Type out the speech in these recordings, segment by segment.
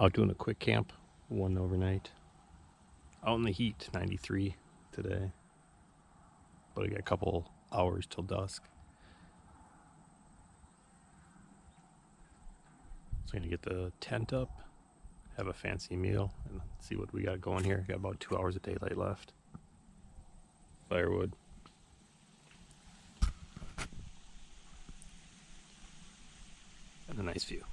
Out doing a quick camp, one overnight. Out in the heat, 93 today. But I got a couple hours till dusk. So I'm gonna get the tent up, have a fancy meal, and see what we got going here. Got about two hours of daylight left. Firewood. And a nice view.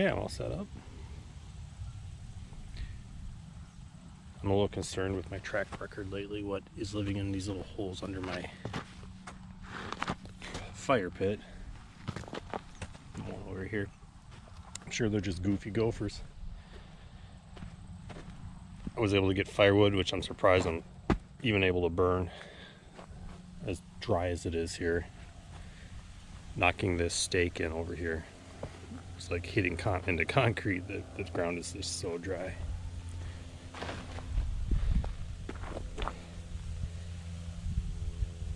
Okay, I'm all set up. I'm a little concerned with my track record lately, what is living in these little holes under my fire pit. Over here. I'm sure they're just goofy gophers. I was able to get firewood, which I'm surprised I'm even able to burn as dry as it is here. Knocking this stake in over here. It's like hitting con into concrete. The, the ground is just so dry.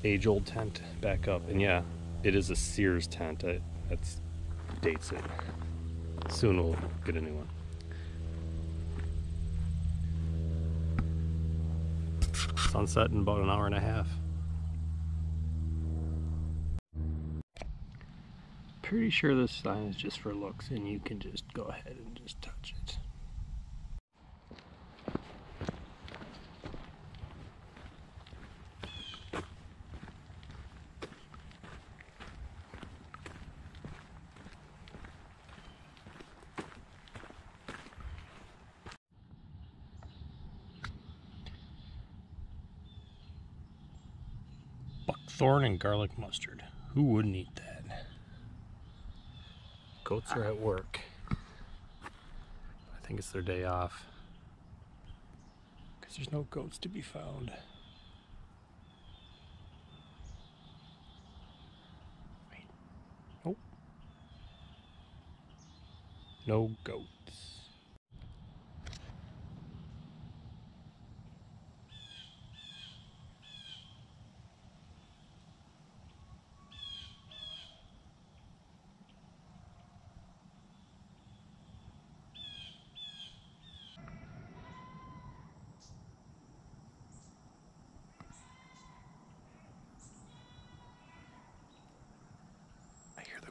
Age old tent back up. And yeah, it is a Sears tent. That dates it. Soon we'll get a new one. Sunset in about an hour and a half. Pretty sure this sign is just for looks and you can just go ahead and just touch it. Buckthorn and garlic mustard. Who wouldn't eat that? Goats are at work. I think it's their day off. Because there's no goats to be found. Wait. Nope. No goats.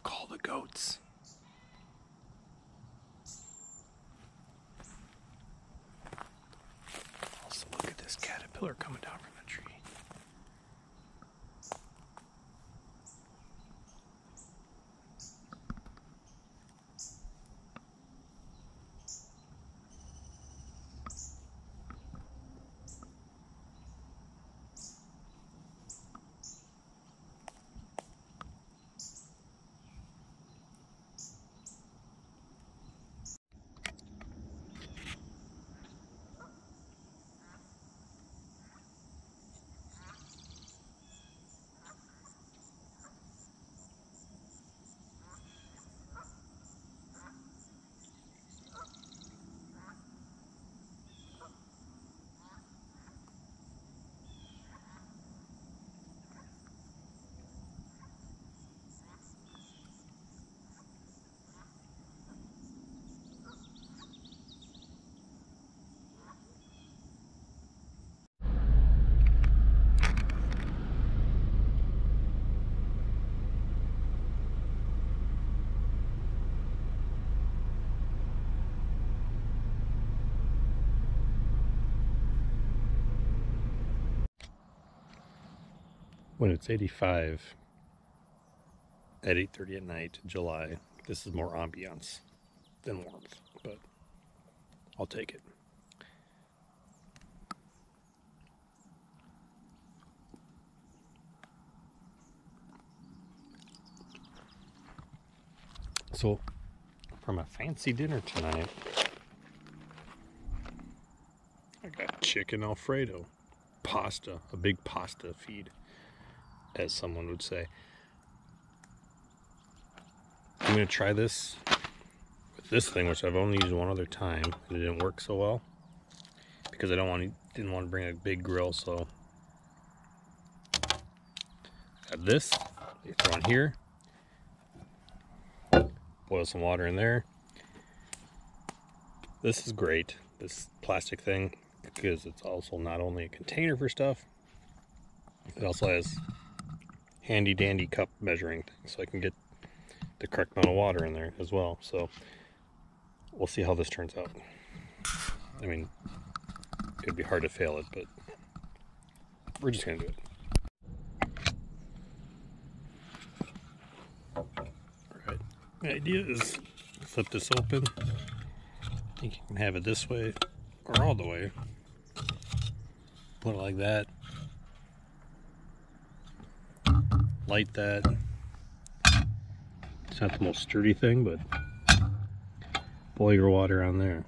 call the goats. Also, look at this caterpillar coming down from the tree. When it's 85 at 8.30 at night July. This is more ambiance than warmth but I'll take it. So from a fancy dinner tonight I got chicken alfredo pasta a big pasta feed as someone would say. I'm gonna try this with this thing, which I've only used one other time, and it didn't work so well because I don't want to, didn't want to bring a big grill. So got this. You throw in here. Boil some water in there. This is great. This plastic thing because it's also not only a container for stuff, it also has handy dandy cup measuring thing so I can get the correct amount of water in there as well. So we'll see how this turns out. I mean, it'd be hard to fail it, but we're just gonna do it. All right. The idea is flip this open. I think you can have it this way or all the way. Put it like that. Light that. It's not the most sturdy thing, but boil your water on there.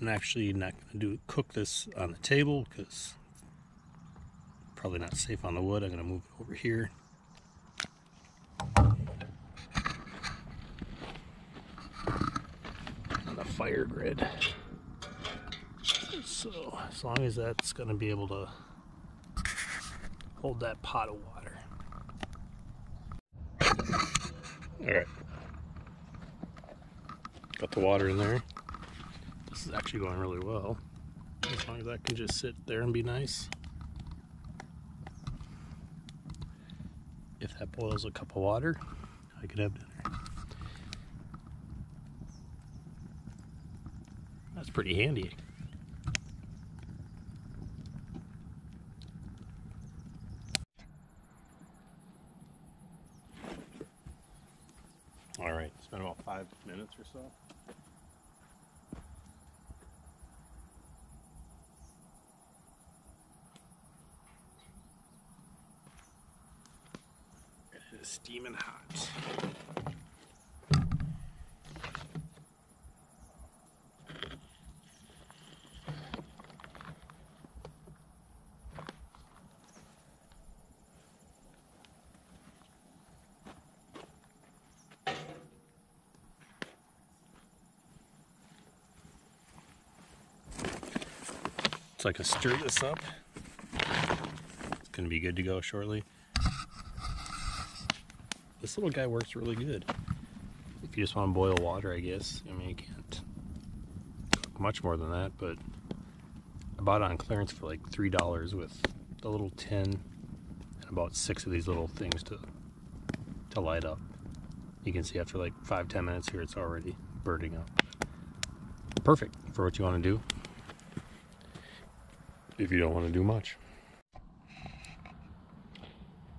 I'm actually not going to do cook this on the table because probably not safe on the wood. I'm going to move it over here. On the fire grid. So as long as that's going to be able to hold that pot of water. All right. Got the water in there. This is actually going really well. As long as that can just sit there and be nice. If that boils a cup of water, I could have dinner. That's pretty handy. All right, it's been about five minutes or so. It is steaming hot. So I can stir this up. It's gonna be good to go shortly. This little guy works really good. If you just want to boil water, I guess. I mean, you can't cook much more than that, but I bought it on clearance for like $3 with a little tin and about six of these little things to, to light up. You can see after like five, ten minutes here, it's already burning up. Perfect for what you want to do if you don't want to do much.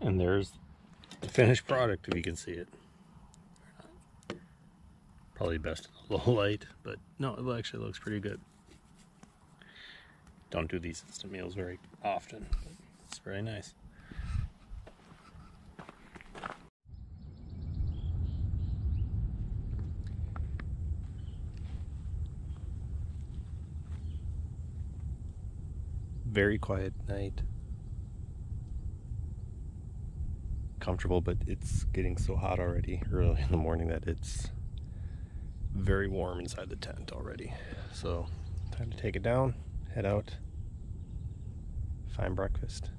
And there's the finished product if you can see it. Probably best in the low light, but no, it actually looks pretty good. Don't do these instant meals very often, but it's very nice. Very quiet night. Comfortable, but it's getting so hot already early in the morning that it's very warm inside the tent already. So, time to take it down, head out, find breakfast.